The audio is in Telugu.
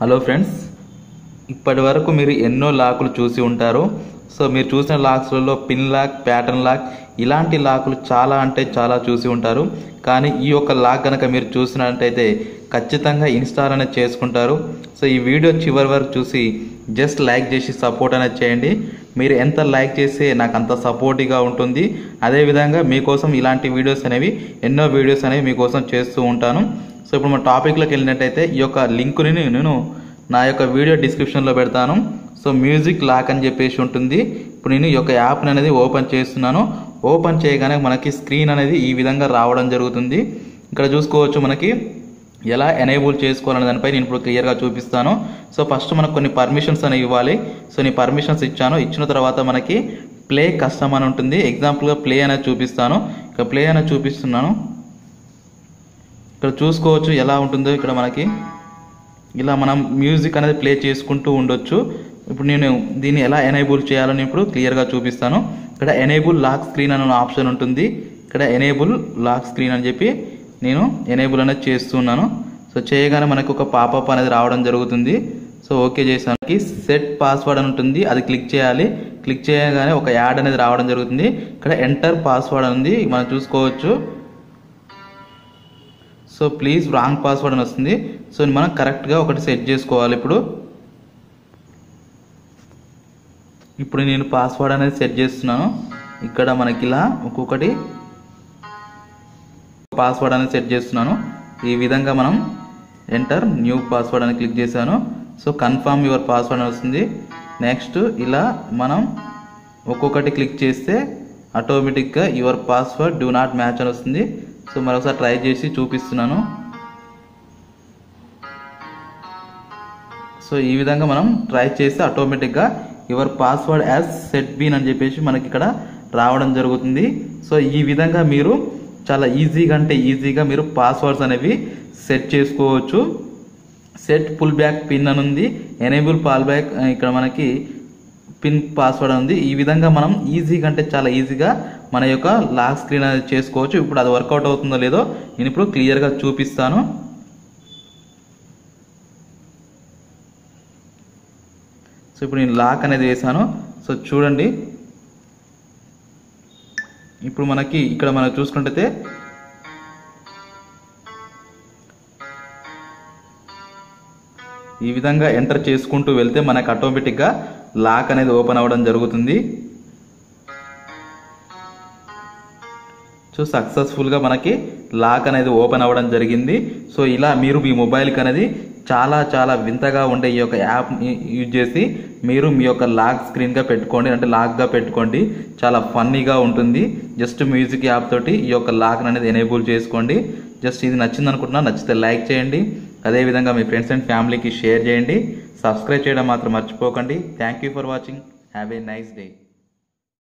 హలో ఫ్రెండ్స్ ఇప్పటి వరకు మీరు ఎన్నో లాకులు చూసి ఉంటారు. సో మీరు చూసిన లాక్స్లలో పిన్ లాక్ ప్యాటర్న్ లాక్ ఇలాంటి లాకులు చాలా అంటే చాలా చూసి ఉంటారు. కానీ ఈ యొక్క లాక్ కనుక మీరు చూసినట్టయితే ఖచ్చితంగా ఇన్స్టాల్ అనేది చేసుకుంటారు. సో ఈ వీడియో చివరి వరకు చూసి జస్ట్ లైక్ చేసి సపోర్ట్ అనేది చేయండి. మీరు ఎంత లైక్ చేస్తే నాకు అంత సపోర్టివ్గా ఉంటుంది. అదేవిధంగా మీకోసం ఇలాంటి వీడియోస్ అనేవి ఎన్నో వీడియోస్ అనేవి మీకోసం చేస్తూ ఉంటాను. సో ఇప్పుడు మన టాపిక్లోకి వెళ్ళినట్టయితే ఈ యొక్క లింకుని నేను నా యొక్క వీడియో డిస్క్రిప్షన్లో పెడతాను. సో మ్యూజిక్ లాక్ అని చెప్పేసి ఉంటుంది. ఇప్పుడు నేను ఈ యొక్క యాప్ని అనేది ఓపెన్ చేస్తున్నాను. ఓపెన్ చేయగానే మనకి స్క్రీన్ అనేది ఈ విధంగా రావడం జరుగుతుంది. ఇక్కడ చూసుకోవచ్చు మనకి ఎలా ఎనేబుల్ చేసుకోవాలనే దానిపై నేను ఇప్పుడు క్లియర్గా చూపిస్తాను. సో ఫస్ట్ మనకు కొన్ని పర్మిషన్స్ అనేవి ఇవ్వాలి. సో నేను పర్మిషన్స్ ఇచ్చాను. ఇచ్చిన తర్వాత మనకి ప్లే కష్టం అని ఉంటుంది. ఎగ్జాంపుల్గా ప్లే అనేది చూపిస్తాను. ఇక్కడ ప్లే అనేది చూపిస్తున్నాను. ఇక్కడ చూసుకోవచ్చు ఎలా ఉంటుందో ఇక్కడ మనకి. ఇలా మనం మ్యూజిక్ అనేది ప్లే చేసుకుంటూ ఉండొచ్చు. ఇప్పుడు నేను దీన్ని ఎలా ఎనేబుల్ చేయాలని ఇప్పుడు క్లియర్గా చూపిస్తాను. ఇక్కడ ఎనేబుల్ లాక్ స్క్రీన్ అనే ఆప్షన్ ఉంటుంది. ఇక్కడ ఎనేబుల్ లాక్ స్క్రీన్ అని చెప్పి నేను ఎనేబుల్ అనేది చేస్తున్నాను. సో చేయగానే మనకు ఒక పాపప్ అనేది రావడం జరుగుతుంది. సో ఓకే చేసానికి సెట్ పాస్వర్డ్ అని ఉంటుంది. అది క్లిక్ చేయాలి. క్లిక్ చేయగానే ఒక యాడ్ అనేది రావడం జరుగుతుంది. ఇక్కడ ఎంటర్ పాస్వర్డ్ అనేది ఉంది. మనం చూసుకోవచ్చు. సో ప్లీజ్ రాంగ్ పాస్వర్డ్ అని వస్తుంది. సో మనం కరెక్ట్గా ఒకటి సెట్ చేసుకోవాలి ఇప్పుడు. ఇప్పుడు నేను పాస్వర్డ్ అనేది సెట్ చేస్తున్నాను. ఇక్కడ మనకి ఇలా ఒక్కొక్కటి పాస్వర్డ్ అనేది సెట్ చేస్తున్నాను. ఈ విధంగా మనం ఎంటర్ న్యూ పాస్వర్డ్ అని క్లిక్ చేశాను. సో కన్ఫర్మ్ యువర్ పాస్వర్డ్ అని వస్తుంది. నెక్స్ట్ ఇలా మనం ఒక్కొక్కటి క్లిక్ చేస్తే ఆటోమేటిక్గా your password do not match అని వస్తుంది. సో మరొకసారి ట్రై చేసి చూపిస్తున్నాను. సో ఈ విధంగా మనం ట్రై చేస్తే ఆటోమేటిక్గా your password has set been అని చెప్పేసి మనకి ఇక్కడ రావడం జరుగుతుంది. సో ఈ విధంగా మీరు చాలా ఈజీగా అంటే ఈజీగా మీరు పాస్వర్డ్స్ అనేవి సెట్ చేసుకోవచ్చు. సెట్ పుల్ బ్యాక్ పిన్ అని ఉంది. ఎనేబుల్ పాల్ బ్యాక్ ఇక్కడ మనకి పిన్ పాస్వర్డ్ ఉంది. ఈ విధంగా మనం ఈజీగా అంటే చాలా ఈజీగా మన యొక్క లాక్ స్క్రీన్ అనేది చేసుకోవచ్చు. ఇప్పుడు అది వర్కౌట్ అవుతుందో లేదో నేను ఇప్పుడు క్లియర్గా చూపిస్తాను. సో ఇప్పుడు నేను లాక్ అనేది వేసాను సో చూడండి. ఇప్పుడు మనకి ఇక్కడ మనం చూసుకుంటే ఈ విధంగా ఎంటర్ చేసుకుంటూ వెళ్తే మనకు ఆటోమేటిక్గా లాక్ అనేది ఓపెన్ అవ్వడం జరుగుతుంది. సో సక్సెస్ఫుల్గా మనకి లాక్ అనేది ఓపెన్ అవ్వడం జరిగింది. సో ఇలా మీరు మీ మొబైల్కి అనేది చాలా చాలా వింతగా ఉండే ఈ యొక్క యాప్ యూజ్ చేసి మీరు మీ యొక్క లాక్ స్క్రీన్గా పెట్టుకోండి. అంటే లాక్గా పెట్టుకోండి. చాలా ఫన్నీగా ఉంటుంది. జస్ట్ మ్యూజిక్ యాప్ తోటి ఈ యొక్క లాక్ అనేది ఎనేబుల్ చేసుకోండి. జస్ట్ ఇది నచ్చింది అనుకుంటున్నా నచ్చితే లైక్ చేయండి. అదేవిధంగా మీ ఫ్రెండ్స్ అండ్ ఫ్యామిలీకి షేర్ చేయండి. సబ్స్క్రైబ్ చేయడం మాత్రం మర్చిపోకండి. Thank you for watching have a nice day